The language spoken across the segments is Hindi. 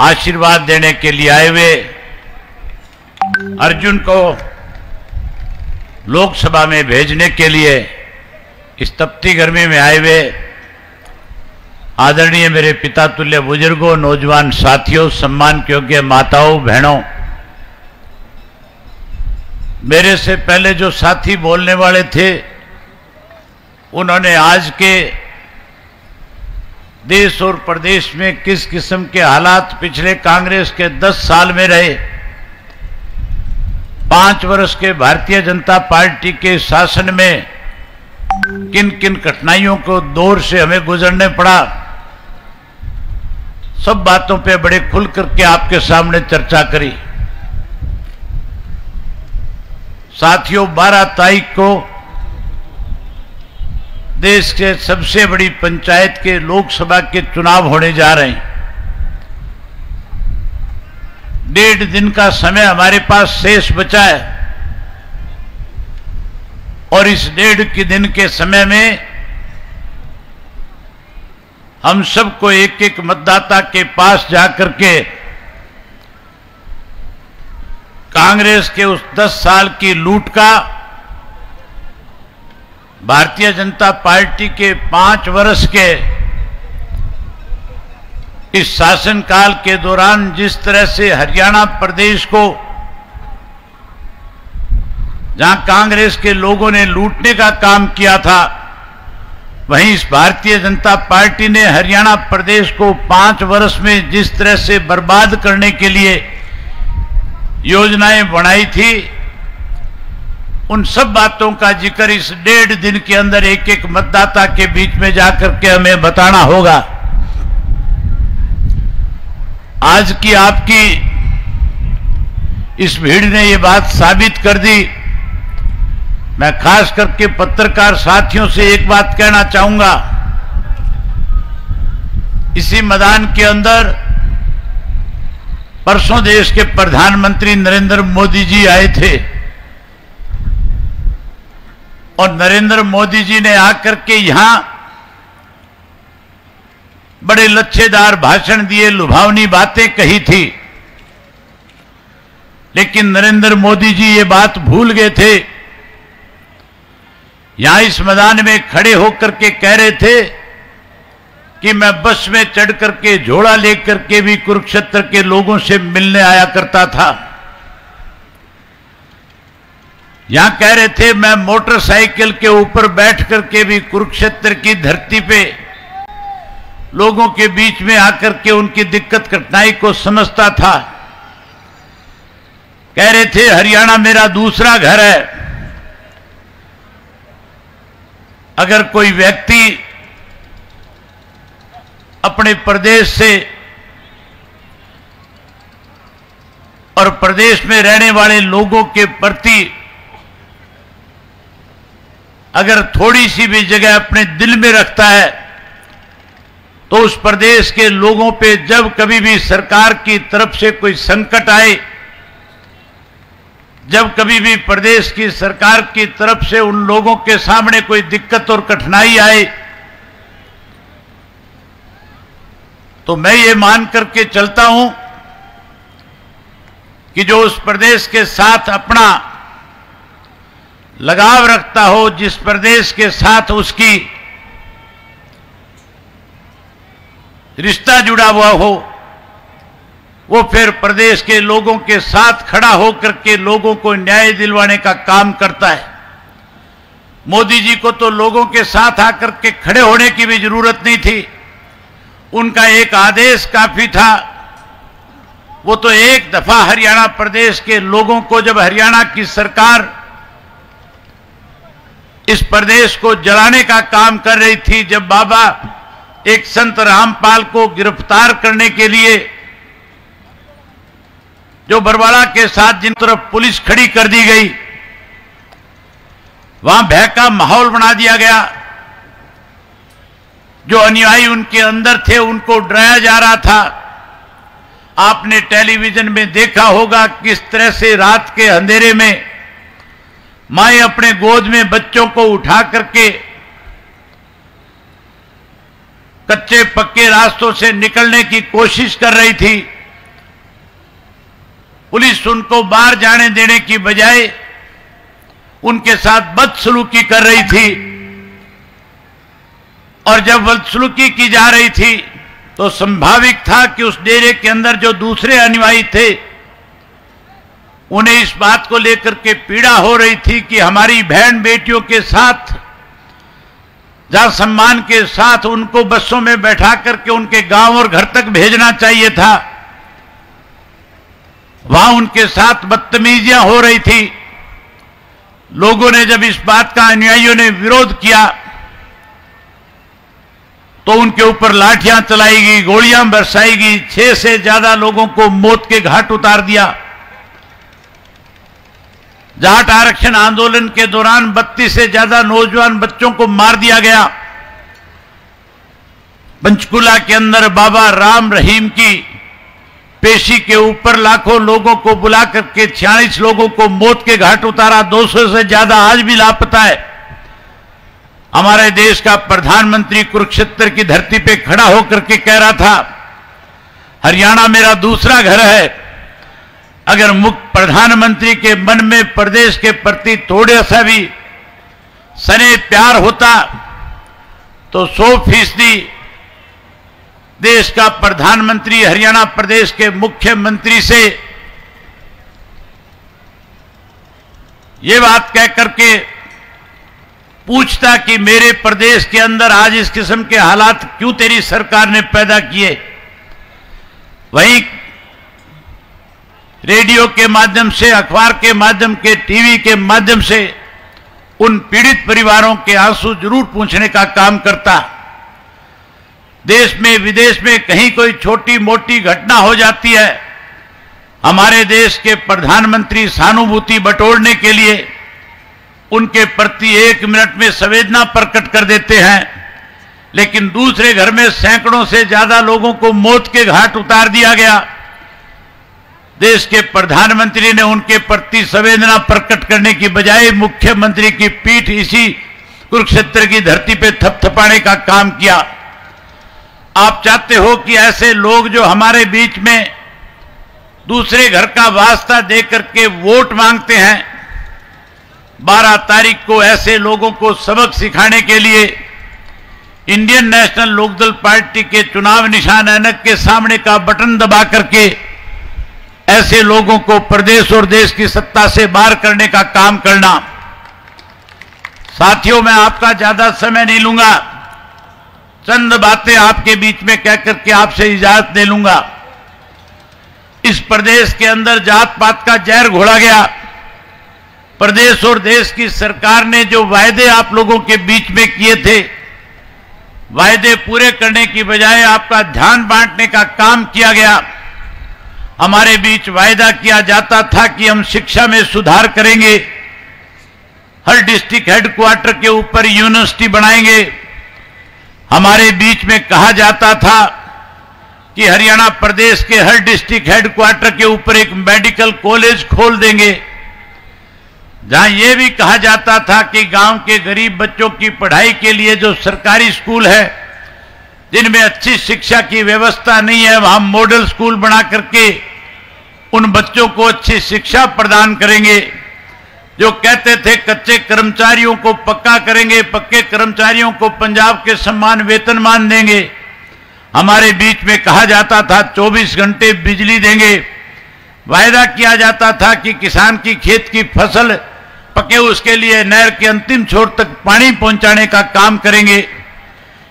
आशीर्वाद देने के लिए आए हुए अर्जुन को लोकसभा में भेजने के लिए इस तपती गर्मी में आए हुए आदरणीय मेरे पिता तुल्य बुज़ुर्गों, नौजवान साथियों, सम्मान के योग्य माताओं, बहनों, मेरे से पहले जो साथी बोलने वाले थे, उन्होंने आज के देश और प्रदेश में किस किस्म के हालात पिछले कांग्रेस के 10 साल में रहे? पाँच वर्ष के भारतीय जनता पार्टी के शासन में किन किन कठिनाइयों को दौर से हमें गुजरने पड़ा? सब बातों पे बड़े खुल करके आपके सामने चर्चा करी। साथियों 12 तारीख को देश के सबसे बड़ी पंचायत के लोकसभा के चुनाव होने जा रहे हैं। डेढ़ दिन का समय हमारे पास शेष बचा है। और इस डेढ़ के दिन के समय में हम सबको एक एक मतदाता के पास जाकर के कांग्रेस के उस 10 साल की लूट का भारतीय जनता पार्टी के पाँच वर्ष के इस शासनकाल के दौरान जिस तरह से हरियाणा प्रदेश को, जहाँ कांग्रेस के लोगों ने लूटने का काम किया था, वहीं इस भारतीय जनता पार्टी ने हरियाणा प्रदेश को पाँच वर्ष में जिस तरह से बर्बाद करने के लिए योजनाएँ बनाई थी उन सब बातों का ज़िक्र इस डेढ़ दिन के अंदर एक एक मतदाता के बीच में जाकर के हमें बताना होगा। आज की आपकी इस भीड़ ने यह बात साबित कर दी। मैं खास करके पत्रकार साथियों से एक बात कहना चाहूँगा। इसी मैदान के अंदर परसों देश के प्रधानमंत्री नरेंद्र मोदी जी आए थे। और नरेंद्र मोदी जी ने आकर के यहाँ बड़े लच्छेदार भाषण दिए, लुभावनी बातें कही थी। लेकिन नरेंद्र मोदी जी ये बात भूल गए थे। यहाँ इस मैदान में खड़े होकर के कह रहे थे कि मैं बस में चढ़ करके झोड़ा लेकर के भी कुरुक्षेत्र के लोगों से मिलने आया करता था। यहाँ कह रहे थे, मैं मोटरसाइकिल के ऊपर बैठ करके भी कुरुक्षेत्र की धरती पे लोगों के बीच में आकर के उनकी दिक्कत, कठिनाई को समझता था। कह रहे थे, हरियाणा मेरा दूसरा घर है। अगर कोई व्यक्ति अपने प्रदेश से और प्रदेश में रहने वाले लोगों के प्रति अगर थोड़ी सी भी जगह अपने दिल में रखता है तो उस प्रदेश के लोगों पे जब कभी भी सरकार की तरफ़ से कोई संकट आए, जब कभी भी प्रदेश की सरकार की तरफ़ से उन लोगों के सामने कोई दिक्कत और कठिनाई आए तो मैं ये मान करके चलता हूँ कि जो उस प्रदेश के साथ अपना लगाव रखता हो जिस प्रदेश के साथ उसकी रिश्ता जुड़ा हुआ हो, वो फिर प्रदेश के लोगों के साथ खड़ा होकर के लोगों को न्याय दिलवाने का काम करता है। मोदी जी को तो लोगों के साथ आकर के खड़े होने की भी ज़रूरत नहीं थी। उनका एक आदेश काफ़ी था। वो तो एक दफ़ा हरियाणा प्रदेश के लोगों को जब हरियाणा की सरकार इस प्रदेश को जलाने का काम कर रही थी जब बाबा एक संत रामपाल को गिरफ़्तार करने के लिए जो बरवाड़ा के साथ जिन तरफ़ पुलिस खड़ी कर दी गई, वहाँ भय का माहौल बना दिया गया। जो अनुयायी उनके अंदर थे, उनको डराया जा रहा था। आपने टेलीविज़न में देखा होगा किस तरह से रात के अंधेरे में माए अपने गोद में बच्चों को उठा करके कच्चे पक्के रास्तों से निकलने की कोशिश कर रही थी। पुलिस उनको बाहर जाने देने की बजाय उनके साथ बदसलूकी कर रही थी। और जब बदसलूकी की जा रही थी तो संभाविक था कि उस डेरे के अंदर जो दूसरे अनुयायी थे उन्हें इस बात को लेकर के पीड़ा हो रही थी कि हमारी बहन बेटियों के साथ जहाँ सम्मान के साथ उनको बसों में बैठा करके उनके गाँव और घर तक भेजना चाहिए था। वहाँ उनके साथ बदतमीजियाँ हो रही थी। लोगों ने जब इस बात का अनुयायियों ने विरोध किया तो उनके ऊपर लाठियाँ चलाई गई गोलियाँ बरसाई गई छह से ज़्यादा लोगों को मौत के घाट उतार दिया। जाट आरक्षण आंदोलन के दौरान बत्तीस से ज़्यादा नौजवान बच्चों को मार दिया गया। पंचकुला के अंदर बाबा राम रहीम की पेशी के ऊपर लाखों लोगों को बुला करके छियालीस लोगों को मौत के घाट उतारा 200 से ज़्यादा आज भी लापता है। हमारे देश का प्रधानमंत्री कुरुक्षेत्र की धरती पे खड़ा होकर के कह रहा था, हरियाणा मेरा दूसरा घर है। अगर मुख्य प्रधानमंत्री के मन में प्रदेश के प्रति थोड़े सा भी सने प्यार होता तो सौ फ़ीसदी देश का प्रधानमंत्री, हरियाणा प्रदेश के मुख्यमंत्री से ये बात कह करके पूछता कि मेरे प्रदेश के अंदर आज इस किस्म के हालात क्यों तेरी सरकार ने पैदा किए? वहीं रेडियो के माध्यम से, अखबार के माध्यम के, टीवी के माध्यम से उन पीड़ित परिवारों के आँसू ज़रूर पूछने का काम करता। देश में, विदेश में कहीं कोई छोटी मोटी घटना हो जाती है, हमारे देश के प्रधानमंत्री सहानुभूति बटोरने के लिए उनके प्रति एक मिनट में संवेदना प्रकट कर देते हैं, लेकिन दूसरे घर में सैकड़ों से ज़्यादा लोगों को मौत के घाट उतार दिया गया। देश के प्रधानमंत्री ने उनके प्रति संवेदना प्रकट करने की बजाय मुख्यमंत्री की पीठ इसी कुरुक्षेत्र की धरती पर थपथपाने का काम किया। आप चाहते हो कि ऐसे लोग जो हमारे बीच में दूसरे घर का वास्ता देकर के वोट मांगते हैं 12 तारीख को ऐसे लोगों को सबक सिखाने के लिए इंडियन नेशनल लोकदल पार्टी के चुनाव निशान ऐनक के सामने का बटन दबा करके ऐसे लोगों को प्रदेश और देश की सत्ता से बाहर करने का काम करना। साथियों, मैं आपका ज़्यादा समय नहीं लूँगा। चंद बातें आपके बीच में कह करके आपसे इजाज़त ले लूँगा। इस प्रदेश के अंदर जात पात का जहर घोड़ा गया। प्रदेश और देश की सरकार ने जो वायदे आप लोगों के बीच में किए थे, वायदे पूरे करने की बजाय आपका ध्यान बांटने का काम किया गया। हमारे बीच वायदा किया जाता था कि हम शिक्षा में सुधार करेंगे। हर डिस्ट्रिक्ट हेडक्वार्टर के ऊपर यूनिवर्सिटी बनाएँगे। हमारे बीच में कहा जाता था कि हरियाणा प्रदेश के हर डिस्ट्रिक्ट हेडक्वार्टर के ऊपर एक मेडिकल कॉलेज खोल देंगे। जहाँ यह भी कहा जाता था कि गाँव के गरीब बच्चों की पढ़ाई के लिए जो सरकारी स्कूल है जिनमें अच्छी शिक्षा की व्यवस्था नहीं है, वहाँ मॉडल स्कूल बना करके उन बच्चों को अच्छी शिक्षा प्रदान करेंगे, जो कहते थे कच्चे कर्मचारियों को पक्का करेंगे, पक्के कर्मचारियों को पंजाब के सम्मान, वेतनमान देंगे। हमारे बीच में कहा जाता था 24 घंटे बिजली देंगे। वायदा किया जाता था कि किसान की खेत की फ़सल पके, उसके लिए नहर के अंतिम छोर तक पानी पहुँचाने का काम करेंगे।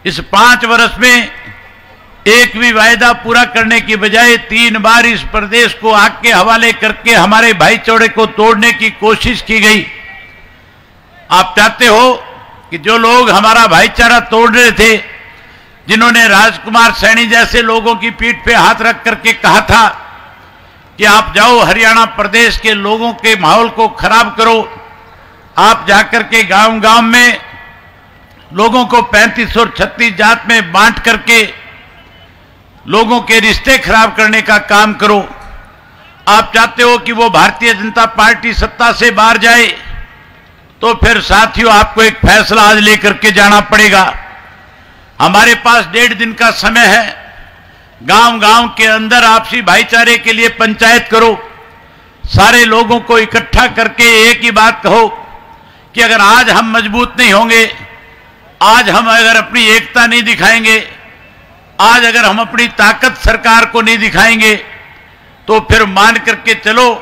इस पाँच वर्ष में एक भी वायदा पूरा करने की बजाय तीन बार इस प्रदेश को आग के हवाले करके हमारे भाईचारे को तोड़ने की कोशिश की गई। आप चाहते हो कि जो लोग हमारा भाईचारा तोड़ रहे थे, जिन्होंने राजकुमार सैनी जैसे लोगों की पीठ पे हाथ रख करके कहा था कि आप जाओ हरियाणा प्रदेश के लोगों के माहौल को खराब करो, आप जाकर के गाँव गाँव में लोगों को पैंतीस और छत्तीस जात में बांट करके लोगों के रिश्ते खराब करने का काम करो। आप चाहते हो कि वो भारतीय जनता पार्टी सत्ता से बाहर जाए तो फिर साथियों, आपको एक फैसला आज लेकर के जाना पड़ेगा। हमारे पास डेढ़ दिन का समय है। गाँव गाँव के अंदर आपसी भाईचारे के लिए पंचायत करो। सारे लोगों को इकट्ठा करके एक ही बात कहो कि अगर आज हम मज़बूत नहीं होंगे आज हम अगर अपनी एकता नहीं दिखाएँगे, आज अगर हम अपनी ताकत सरकार को नहीं दिखाएँगे तो फिर मान करके चलो,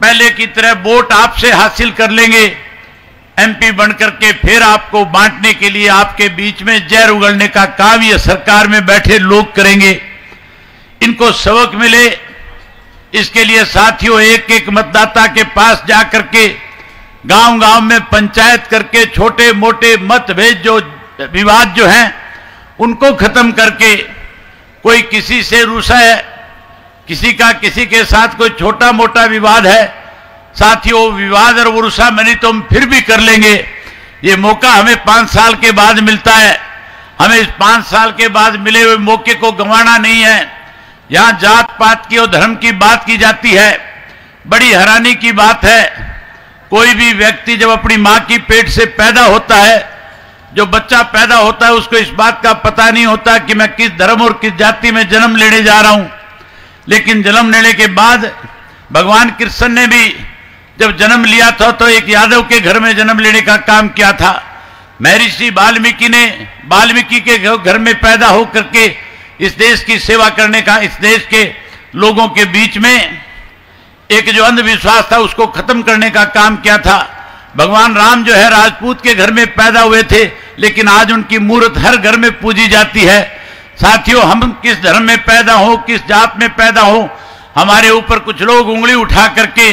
पहले की तरह वोट आपसे हासिल कर लेंगे, एमपी बन करके फिर आपको बांटने के लिए आपके बीच में जहर उगलने का काम ये सरकार में बैठे लोग करेंगे। इनको सबक मिले, इसके लिए साथियों एक एक मतदाता के पास जा करके गाँव गाँव में पंचायत करके छोटे मोटे मतभेद जो, विवाद जो हैं, उनको खत्म करके कोई किसी से रूसा है, किसी का किसी के साथ कोई छोटा मोटा विवाद है, साथियों विवाद और वर्षा मनी तो हम फिर भी कर लेंगे। ये मौका हमें पाँच साल के बाद मिलता है। हमें इस पाँच साल के बाद मिले हुए मौके को गंवाना नहीं है। यहाँ जात पात की और धर्म की बात की जाती है। बड़ी हैरानी की बात है। कोई भी व्यक्ति जब अपनी माँ की पेट से पैदा होता है, जो बच्चा पैदा होता है, उसको इस बात का पता नहीं होता कि मैं किस धर्म और किस जाति में जन्म लेने जा रहा हूँ। लेकिन जन्म लेने के बाद भगवान कृष्ण ने भी जब जन्म लिया था तो एक यादव के घर में जन्म लेने का काम किया था। महर्षि वाल्मीकि ने, वाल्मीकि के घर में पैदा होकर के इस देश की सेवा करने का, इस देश के लोगों के बीच में एक जो अंधविश्वास था, उसको खत्म करने का काम किया था? भगवान राम जो है, राजपूत के घर में पैदा हुए थे, लेकिन आज उनकी मूर्त हर घर में पूजी जाती है। साथियों, हम किस धर्म में पैदा हो, किस जात में पैदा हो? हमारे ऊपर कुछ लोग उंगली उठा करके,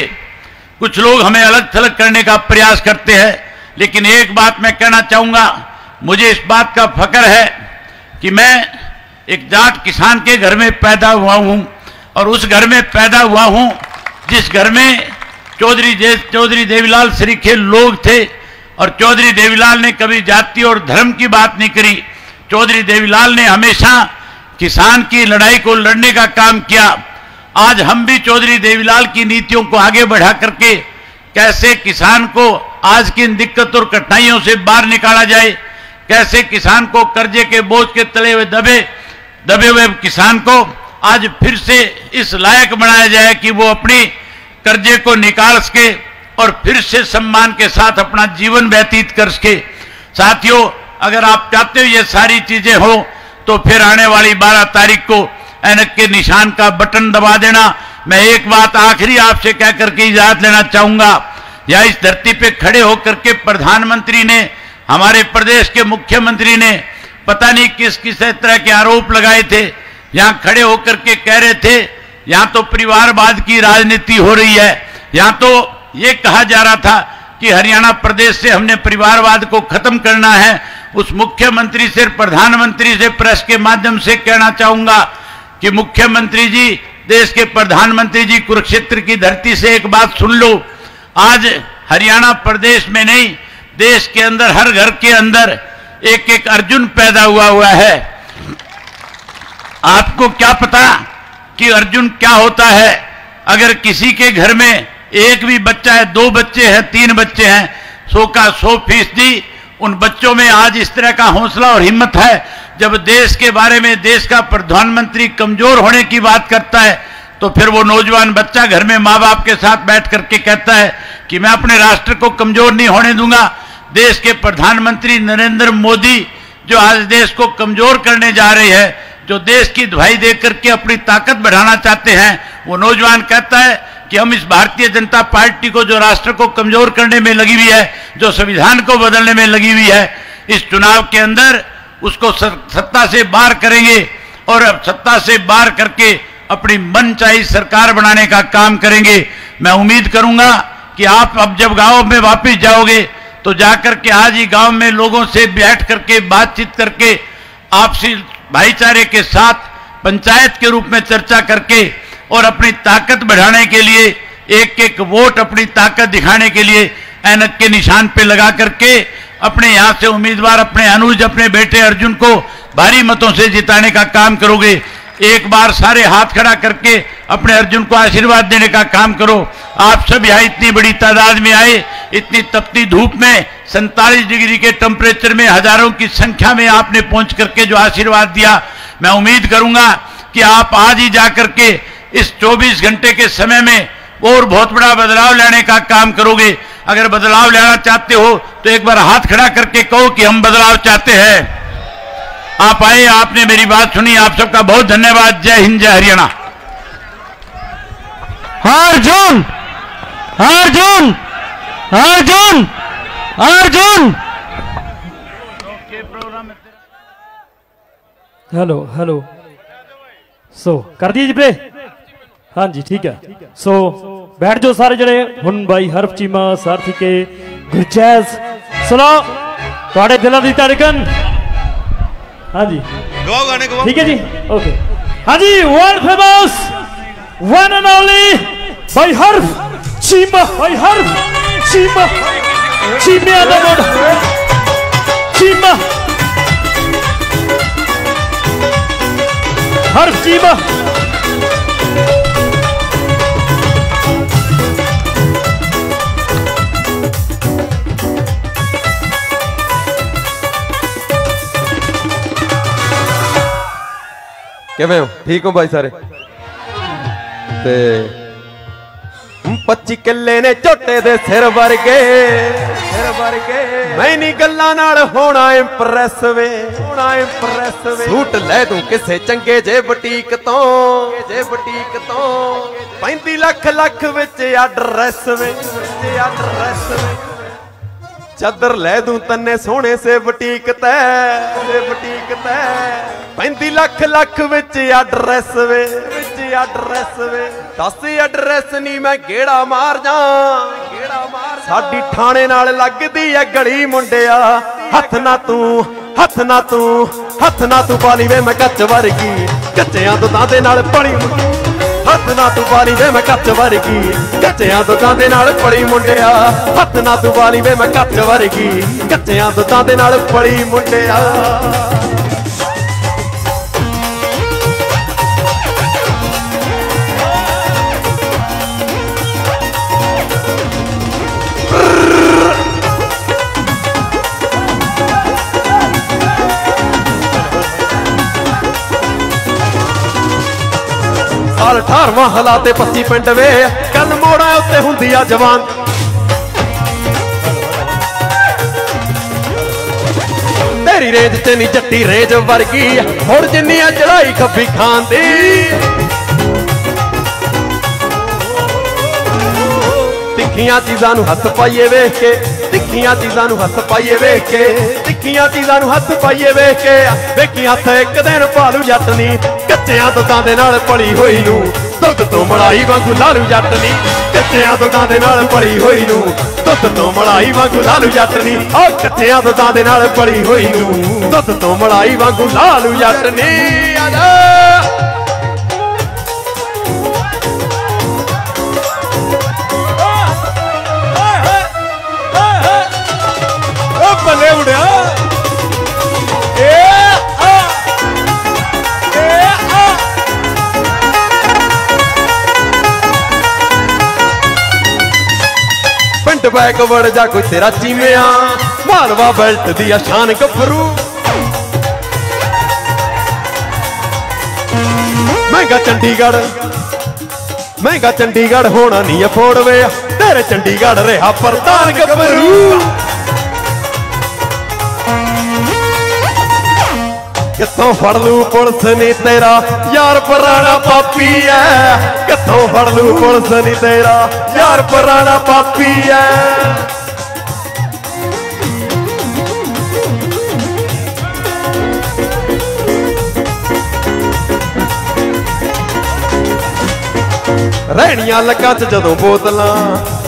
कुछ लोग हमें अलग थलग करने का प्रयास करते हैं। लेकिन एक बात मैं कहना चाहूँगा, मुझे इस बात का फकर है कि मैं एक जाट किसान के घर में पैदा हुआ हूँ, और उस घर में पैदा हुआ हूँ जिस घर में चौधरी चौधरी देवीलाल सरीखे लोग थे और चौधरी देवीलाल ने कभी जाति और धर्म की बात नहीं करी, चौधरी देवीलाल ने हमेशा किसान की लड़ाई को लड़ने का काम किया। आज हम भी चौधरी देवीलाल की नीतियों को आगे बढ़ा करके कैसे किसान को आज की इन दिक्कत और कठिनाइयों से बाहर निकाला जाए, कैसे किसान को कर्जे के बोझ के तले हुए दबे दबे हुए किसान को आज फिर से इस लायक बनाया जाए कि वो अपनी कर्जे को निकाल सके और फिर से सम्मान के साथ अपना जीवन व्यतीत कर सके। साथियों, अगर आप चाहते हो ये सारी चीज़ें हो तो फिर आने वाली 12 तारीख को एनक के निशान का बटन दबा देना। मैं एक बात आखिरी आपसे कह करके इजाज़त लेना चाहूँगा। या इस धरती पे खड़े होकर के प्रधानमंत्री ने, हमारे प्रदेश के मुख्यमंत्री ने, पता नहीं किस किस तरह के आरोप लगाए थे यहाँ खड़े होकर के कह रहे थे, यहाँ तो परिवारवाद की राजनीति हो रही है। यहाँ तो ये कहा जा रहा था कि हरियाणा प्रदेश से हमने परिवारवाद को खत्म करना है। उस मुख्यमंत्री से, प्रधानमंत्री से, प्रेस के माध्यम से कहना चाहूँगा कि मुख्यमंत्री जी, देश के प्रधानमंत्री जी, कुरुक्षेत्र की धरती से एक बात सुन लो। आज हरियाणा प्रदेश में नहीं, देश के अंदर, हर घर के अंदर एक एक अर्जुन पैदा हुआ हुआ है। आपको क्या पता कि अर्जुन क्या होता है? अगर किसी के घर में एक भी बच्चा है, दो बच्चे हैं, तीन बच्चे हैं, सो का सौ फ़ीसदी, उन बच्चों में आज इस तरह का हौसला और हिम्मत है। जब देश के बारे में, देश का प्रधानमंत्री कमज़ोर होने की बात करता है तो फिर वो नौजवान बच्चा घर में माँ बाप के साथ बैठ करके कहता है कि मैं अपने राष्ट्र को कमज़ोर नहीं होने दूँगा। देश के प्रधानमंत्री नरेंद्र मोदी जो आज देश को कमज़ोर करने जा रहे हैं जो देश की दुहाई दे करके अपनी ताकत बढ़ाना चाहते हैं, वो नौजवान कहता है कि हम इस भारतीय जनता पार्टी को, जो राष्ट्र को कमज़ोर करने में लगी हुई है, जो संविधान को बदलने में लगी हुई है, इस चुनाव के अंदर उसको सत्ता से बाहर करेंगे और अब सत्ता से बाहर करके अपनी मनचाही सरकार बनाने का काम करेंगे। मैं उम्मीद करूँगा कि आप अब जब गाँव में वापस जाओगे तो जाकर के आज ही गाँव में लोगों से बैठ करके, बातचीत करके आपसी भाईचारे के साथ पंचायत के रूप में चर्चा करके और अपनी ताकत बढ़ाने के लिए एक एक वोट अपनी ताकत दिखाने के लिए एनक के निशान पे लगा करके अपने यहाँ से उम्मीदवार, अपने अनुज, अपने बेटे अर्जुन को भारी मतों से जिताने का काम करोगे। एक बार सारे हाथ खड़ा करके अपने अर्जुन को आशीर्वाद देने का काम करो। आप सब यहाँ इतनी बड़ी तादाद में आए, इतनी तपती धूप में, सैतालीस डिग्री के टेम्परेचर में, हज़ारों की संख्या में आपने पहुँच करके जो आशीर्वाद दिया, मैं उम्मीद करूँगा कि आप आज ही जाकर के इस 24 घंटे के समय में और बहुत बड़ा बदलाव लाने का काम करोगे। अगर बदलाव लाना चाहते हो तो एक बार हाथ खड़ा करके कहो कि हम बदलाव चाहते हैं। आप आए, आपने मेरी बात सुनी, आप सबका बहुत धन्यवाद। जय हिंद, जय हरियाणा। अर्जुन! अर्जुन! अर्जुन! अर्जुन! Hello hello. सो कर दिए जी प्ले हाँ जी ठीक है। सो बैठ जाओ सारे जड़े हूँ भाई हरफ चीमा सारथी के गुरचैस सुनो थोड़े दिलों की धड़कन हाँ जी। गवाओ गाने ठीक है जी? ओके हाँ जी world famous one and only ਬਾਈ ਹਰਫ ਚੀਮਾ ਬਾਈ ਹਰਫ ਚੀਮਾ ਚੀਮਿਆਂ ਦਾ ਮੋੜ ਚੀਮਾ ਹਰਫ ਚੀਮਾ ਕਿਵੇਂ ਹੋ ਠੀਕ ਹੋ ਬਾਈ ਸਾਰੇ ਤੇ 25 ਕਿੱਲੇ ਨੇ ਝੋਟੇ ਦੇ ਸਿਰ ਵਰਗੇ। ਸਿਰ ਵਰਗੇ ਮੈਂ ਨਹੀਂ ਗੱਲਾਂ ਨਾਲ ਹੋਣਾ ਇੰਪ੍ਰੈਸ ਵੇ। ਹੋਣਾ ਇੰਪ੍ਰੈਸ ਵੇ। ਸੂਟ ਲੈ ਦੂੰ ਕਿਸੇ ਚੰਗੇ ਜੇ ਬੁਟੀਕ ਤੋਂ। ਜੇ ਬੁਟੀਕ ਤੋਂ। 35 ਲੱਖ ਲੱਖ ਵਿੱਚ ਐਡਰੈਸ ਵੇ। ਵਿੱਚ ਐਡਰੈਸ ਵੇ ਚਾਦਰ ਲੈ ਦੂੰ ਤੰਨੇ ਸੋਹਣੇ ਸੇ ਬੁਟੀਕ ਤੈ। ਸੇ ਬੁਟੀਕ ਤੈ 35 ਲੱਖ ਲੱਖ ਵਿੱਚ ਐਡਰੈਸ ਵੇ। ਵਿੱਚ ਐਡਰੈਸ ਵੇ। ਦੱਸ ਐਡਰੈਸ ਨਹੀਂ ਮੈਂ ਗੇੜਾ ਮਾਰ ਜਾ ਗੇੜਾ ਮਾਰ ਸਾਡੀ ਥਾਣੇ ਨਾਲ ਲੱਗਦੀ ਐ ਗਲੀ ਮੁੰਡਿਆ। ਹੱਥ ਨਾ ਤੂੰ, ਹੱਥ ਨਾ ਤੂੰ, ਹੱਥ ਨਾ ਤੂੰ ਪਾਲੀ ਵੇ ਮੈਂ ਕੱਚ ਵਰਗੀ। ਕੱਚਿਆਂ ਦੁੱਧਾਂ ਦੇ ਨਾਲ ਪਲੀ ਮੁੰਡੀ ਹੱਥ ਨਾ ਤੂੰ ਪਾਲੀ ਵੇ ਮੈਂ ਕੱਚ ਵਰਗੀ। ਕੱਚਿਆਂ ਦੁੱਤਾਂ ਦੇ ਨਾਲ ਪੜੀ ਮੁੰਡਿਆ। ਹੱਥ ਨਾ ਤੂੰ ਪਾਲੀ ਵੇ ਮੈਂ ਕੱਚ ਵਰਗੀ। ਕੱਚਿਆਂ ਦੁੱਤਾਂ ਦੇ ਨਾਲ ਪੜੀ ਮੁੰਡਿਆ। ਸਾਲ 18ਵਾਂ ਹਲਾਤੇ ਪੱਤੀ ਪਿੰਡ ਵੇ। ਕੰਨ ਮੋੜਾਂ ਉੱਤੇ ਹੁੰਦੀ ਆ ਜਵਾਨ। ਤੇਰੀ ਰੇਂਜ ਤੇ ਨਹੀਂ ਜੱਟੀ ਰੇਂਜ ਵਰਗੀ। ਹੁਣ ਜਿੰਨੀ ਆ ਚੜਾਈ ਖੱਬੀ ਖਾਨ ਦੀ ਤਿੱਖੀਆਂ ਚੀਜ਼ਾਂ ਨੂੰ ਹੱਥ ਪਾਈਏ ਵੇਖ ਕੇ। ਤਿੱਖੀਆਂ ਚੀਜ਼ਾਂ ਨੂੰ ਹੱਥ ਪਾਈਏ ਵੇਖ ਕੇ, ਤਿੱਖੀਆਂ ਚੀਜ਼ਾਂ ਨੂੰ ਹੱਥ ਪਾਈਏ ਵੇਖ ਕੇ, ਵੇਖੀ ਹੱਥ ਇੱਕ ਦਿਨ ਭਾਲੂ ਜੱਟ ਨੀ, ਕੱਚਿਆਂ ਦੁੱਤਾਂ ਦੇ ਨਾਲ ਪੜੀ ਹੋਈ ਨੂੰ, ਦੁੱਧ ਤੋਂ ਮਲਾਈ ਵਾਂਗੂ ਲਾਲੂ ਜੱਟ ਨੀ, ਕੱਚਿਆਂ ਦੁੱਤਾਂ ਦੇ ਨਾਲ ਪੜੀ ਹੋਈ ਨੂੰ, ਦੁੱਧ ਤੋਂ ਮਲਾਈ ਵਾਂਗੂ ਲਾਲੂ ਜੱਟ ਨੀ ਆ ਕੱਚਿਆਂ ਦੁੱਤਾਂ ਦੇ ਨਾਲ ਪੜੀ ਹੋਈ ਨੂੰ, ਦੁੱਧ ਤੋਂ ਮਲਾਈ ਵਾਂਗੂ ਲਾਲੂ ਜੱਟ ਨੀ, ਆ ਜਾ। ਓ ਬੱਲੇ ਮੁੰਡਿਆ ਏ ਆ ਏ ਆ ਪਿੰਡ ਬੈਕ ਵੜ ਜਾ ਕੋਈ ਤੇਰਾ ਚੀਮਿਆ ਮਾਲਵਾ ਬੈਲਟ ਦੀ ਆ ਸ਼ਾਨ ਗੱਭਰੂ ਮਹਿੰਗਾ ਚੰਡੀਗੜ੍ਹ ਮਹਿੰਗਾ ਚੰਡੀਗੜ੍ਹ ਹੋਣਾ ਨਹੀਂ ਅਫੋਰਡ ਵੇ ਤੇਰੇ ਚੰਡੀਗੜ੍ਹ ਰਿਹਾ ਪ੍ਰਧਾਨ ਗੱਭਰੂ ਕਿੱਥੋਂ ਫੜ ਲੂ ਪੁਲਿਸ ਨੀ ਤੇਰਾ? ਯਾਰ ਪੁਰਾਣਾ ਪਾਪੀ ਐ। ਕਿੱਥੋਂ ਫੜ ਲੂ ਪੁਲਿਸ ਨੀ ਤੇਰਾ? ਯਾਰ ਪੁਰਾਣਾ ਪਾਪੀ ਐ। ਰਹਿਣੀਆਂ ਲੱਕਾਂ 'ਚ ਜਦੋਂ ਬੋਤਲਾਂ,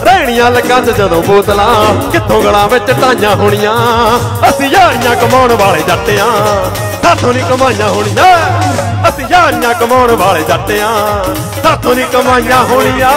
ਰਹਿਣੀਆਂ ਲੱਕਾਂ 'ਚ ਜਦੋਂ ਬੋਤਲਾਂ, ਕਿੱਥੋਂ ਗਲਾਂ ਵਿੱਚ ਟਾਈਆਂ ਹੋਣੀਆਂ? ਅਸੀਂ ਯਾਰੀਆਂ ਕਮਾਉਣ ਵਾਲੇ ਜੱਟਿਆਂ ਸਾਥੋਂ ਨਹੀਂ ਕਮਾਈਆਂ ਹੋਣੀਆਂ। ਅਸੀਂ ਯਾਰੀਆਂ ਕਮਾਉਣ ਵਾਲੇ ਜੱਟਿਆਂ ਸਾਥੋਂ ਨਹੀਂ ਕਮਾਈਆਂ ਹੋਣੀਆਂ।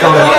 coming